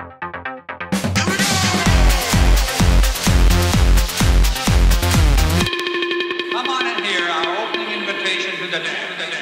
Come on in here, our opening invitation to the dance.